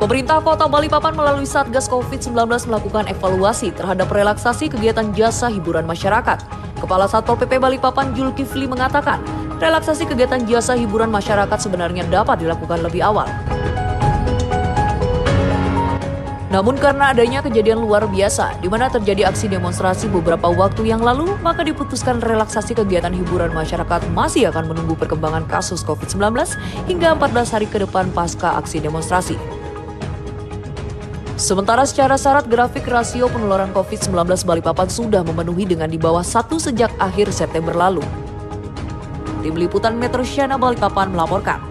Pemerintah Kota Balikpapan melalui Satgas COVID-19 melakukan evaluasi terhadap relaksasi kegiatan jasa hiburan masyarakat. Kepala Satpol PP Balikpapan Julkifli mengatakan, relaksasi kegiatan jasa hiburan masyarakat sebenarnya dapat dilakukan lebih awal. Namun karena adanya kejadian luar biasa, di mana terjadi aksi demonstrasi beberapa waktu yang lalu, maka diputuskan relaksasi kegiatan hiburan masyarakat masih akan menunggu perkembangan kasus COVID-19 hingga 14 hari ke depan pasca aksi demonstrasi. Sementara secara syarat grafik rasio penularan COVID-19 Balikpapan sudah memenuhi dengan di bawah satu sejak akhir September lalu. Tim Liputan Metro Syana Balikpapan melaporkan.